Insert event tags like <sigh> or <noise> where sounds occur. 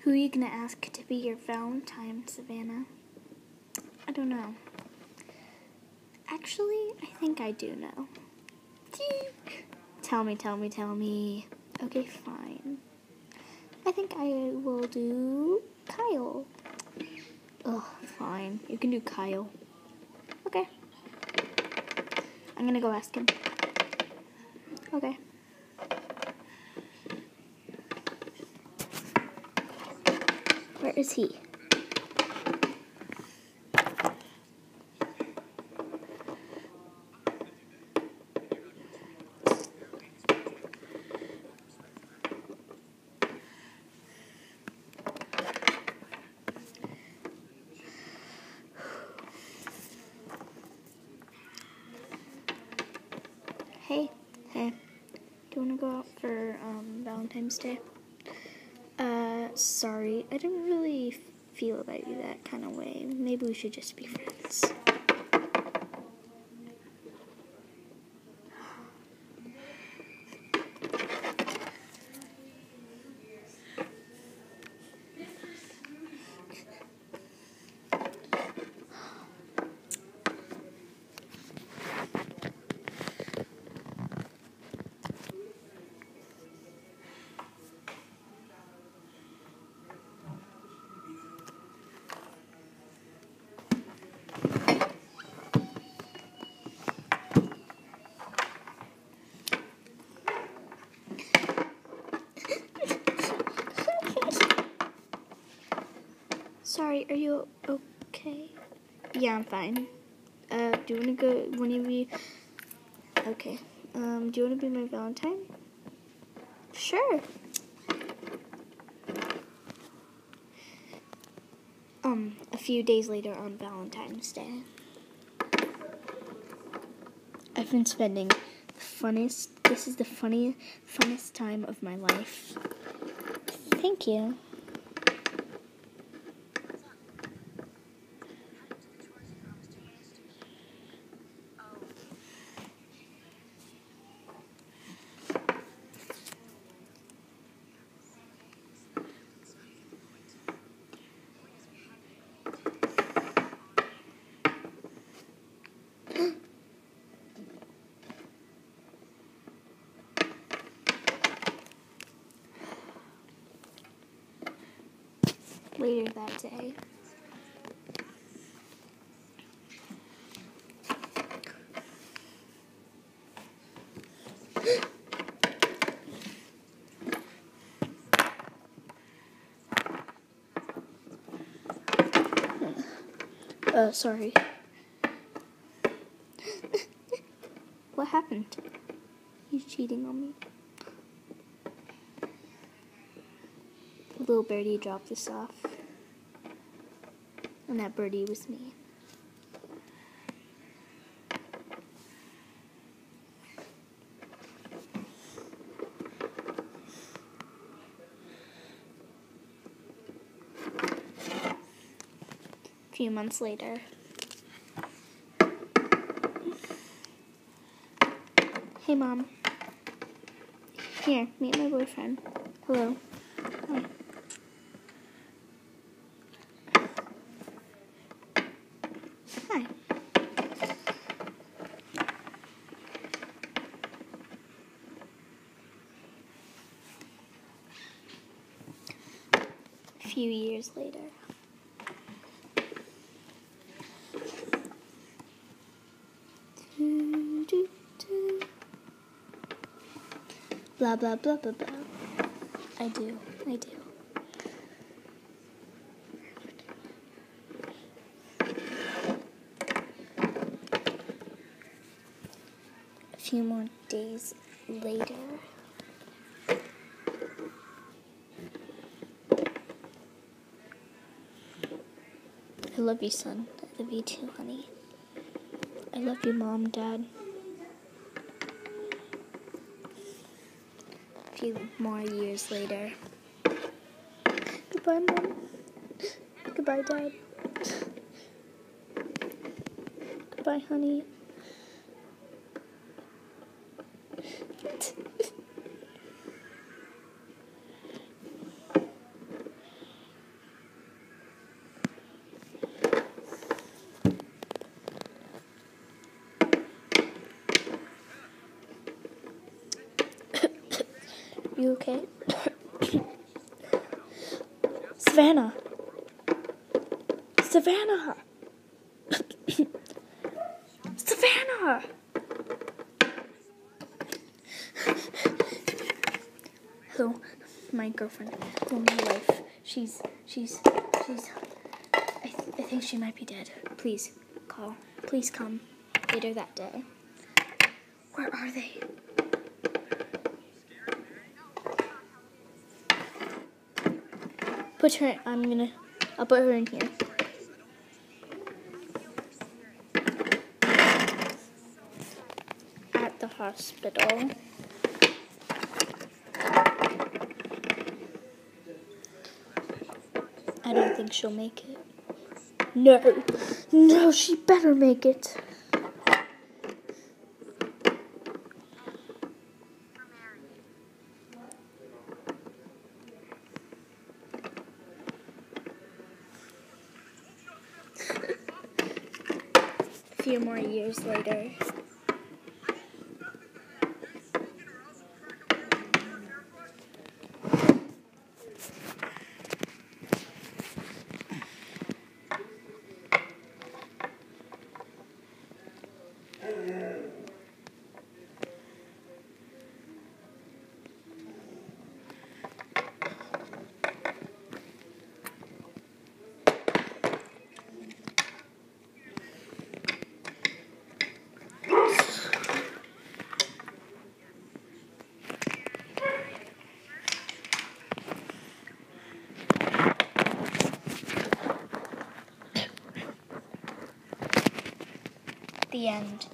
Who are you gonna ask to be your Valentine, Savannah? I don't know. Actually, I think I do know. Tell me, tell me, tell me. Okay, fine. I think I will do Kyle. Ugh, fine. You can do Kyle. Okay. I'm gonna go ask him. Okay. Where is he? Hey, hey. Do you want to go out for um, Valentine's Day? Sorry. I don't really feel about you that kind of way. Maybe we should just be friends. Sorry, are you okay? Yeah, I'm fine. Uh, do you want to go, of you? Okay. Um, do you want to be my Valentine? Sure. Um, a few days later on Valentine's Day. I've been spending the funniest. this is the funniest, funnest time of my life. Thank you. Later that day. Uh, sorry. <laughs> what happened? He's cheating on me. Little birdie dropped this off. And that birdie was me. A few months later. Hey, Mom. Here, meet my boyfriend. Hello. Hi. A few years later. Do, do, do. Blah blah blah blah blah. I do, I do. Few more days later. I love you, son. I love you too, honey. I love you, mom, dad. A few more years later. Goodbye, mom. Goodbye, dad. Goodbye, honey. you okay? Savannah! Savannah! <coughs> Savannah! Hello, my girlfriend. Hello, my wife. She's, she's, she's. I, th- I think she might be dead. Please call. Please come later that day. Where are they? Put her. I'm gonna. I'll put her in here. At the hospital. I don't think she'll make it. No. No, she better make it. A few more years later. The end.